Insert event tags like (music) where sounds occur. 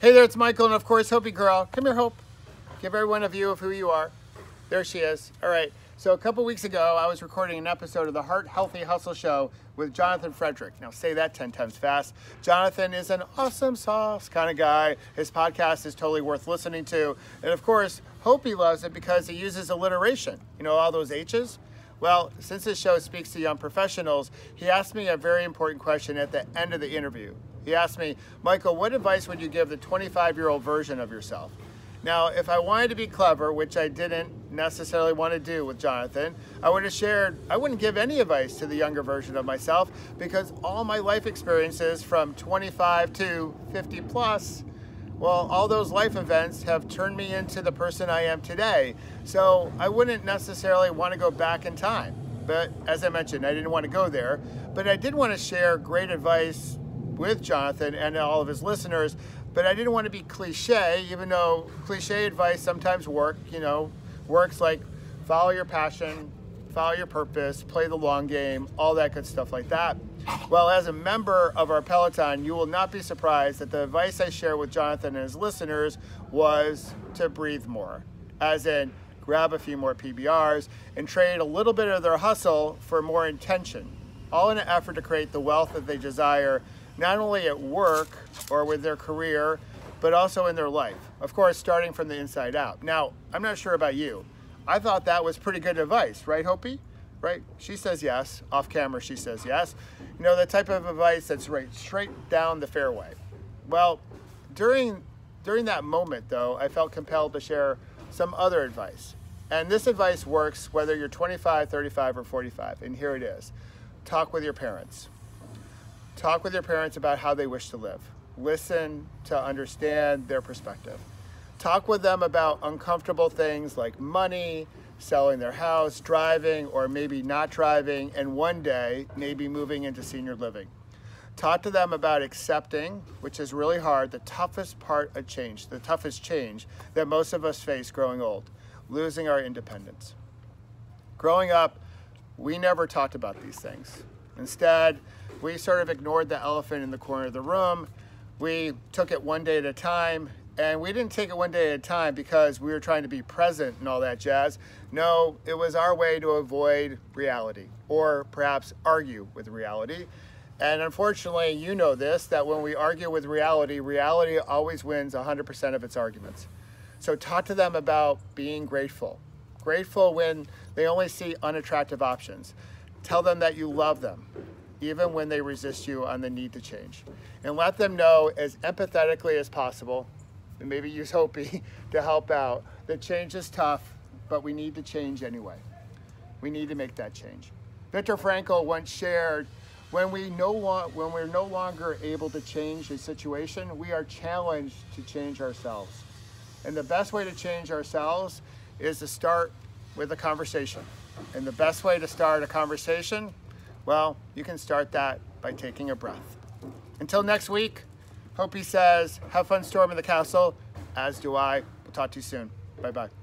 Hey there, it's Michael, and of course, Hopi Girl. Come here, Hope. Give everyone a view of who you are. There she is. All right. So a couple weeks ago, I was recording an episode of the Heart Healthy Hustle Show with Jonathan Frederick. Now say that 10 times fast. Jonathan is an awesome sauce kind of guy. His podcast is totally worth listening to. And of course, Hopi loves it because he uses alliteration. You know, all those H's? Well, since this show speaks to young professionals, he asked me a very important question at the end of the interview. He asked me, Michael, what advice would you give the 25 year old version of yourself? Now, if I wanted to be clever, which I didn't necessarily want to do with Jonathan, I would have shared, I wouldn't give any advice to the younger version of myself because all my life experiences from 25 to 50 plus, well, all those life events have turned me into the person I am today. So I wouldn't necessarily want to go back in time. But as I mentioned, I didn't want to go there. But I did want to share great advice with Jonathan and all of his listeners but I didn't want to be cliche, even though cliche advice sometimes work, you know, works like follow your passion, follow your purpose, play the long game, all that good stuff like that. Well, as a member of our Peloton, you will not be surprised that the advice I share with Jonathan and his listeners was to breathe more, as in grab a few more PBRs and trade a little bit of their hustle for more intention, all in an effort to create the wealth that they desire not only at work or with their career, but also in their life. Of course, starting from the inside out. Now, I'm not sure about you. I thought that was pretty good advice, right, Hopi? Right? She says yes. Off camera, she says yes. You know, the type of advice that's right straight down the fairway. Well, during during that moment though, I felt compelled to share some other advice. And this advice works whether you're 25, 35, or 45. And here it is. Talk with your parents. Talk with your parents about how they wish to live. Listen to understand their perspective. Talk with them about uncomfortable things like money, selling their house, driving, or maybe not driving, and one day maybe moving into senior living. Talk to them about accepting, which is really hard, the toughest part of change, the toughest change that most of us face growing old, losing our independence. Growing up, we never talked about these things. Instead, we sort of ignored the elephant in the corner of the room. We took it one day at a time, and we didn't take it one day at a time because we were trying to be present and all that jazz. No, it was our way to avoid reality, or perhaps argue with reality. And unfortunately, you know this, that when we argue with reality, reality always wins 100% of its arguments. So talk to them about being grateful. Grateful when they only see unattractive options. Tell them that you love them even when they resist you on the need to change. And let them know as empathetically as possible, and maybe use Hopi (laughs) to help out, The change is tough, but we need to change anyway. We need to make that change. Viktor Frankl once shared, when, we no when we're no longer able to change a situation, we are challenged to change ourselves. And the best way to change ourselves is to start with a conversation. And the best way to start a conversation well, you can start that by taking a breath. Until next week, Hopi says, have fun storming the castle, as do I. We'll talk to you soon. Bye bye.